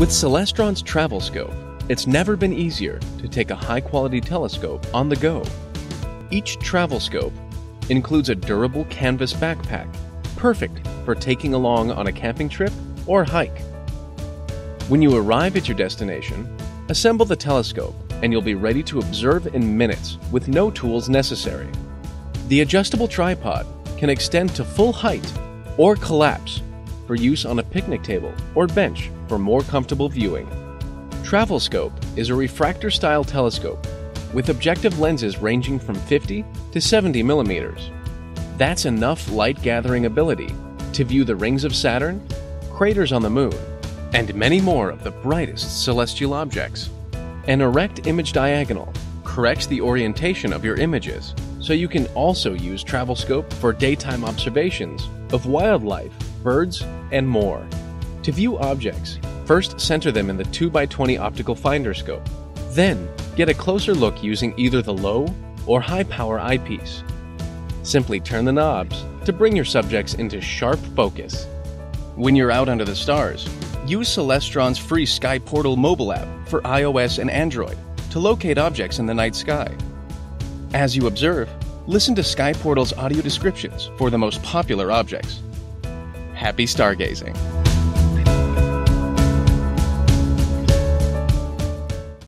With Celestron's Travelscope, it's never been easier to take a high quality telescope on the go. Each travel scope includes a durable canvas backpack, perfect for taking along on a camping trip or hike. When you arrive at your destination, assemble the telescope and you'll be ready to observe in minutes with no tools necessary. The adjustable tripod can extend to full height or collapse for use on a picnic table or bench for more comfortable viewing. TravelScope is a refractor style telescope with objective lenses ranging from 50 to 70 millimeters. That's enough light gathering ability to view the rings of Saturn, craters on the moon, and many more of the brightest celestial objects. An erect image diagonal corrects the orientation of your images, so you can also use TravelScope for daytime observations of wildlife, birds, and more. To view objects, first center them in the 2x20 optical finder scope. Then, get a closer look using either the low or high power eyepiece. Simply turn the knobs to bring your subjects into sharp focus. When you're out under the stars, use Celestron's free SkyPortal mobile app for iOS and Android to locate objects in the night sky. As you observe, listen to SkyPortal's audio descriptions for the most popular objects. Happy stargazing!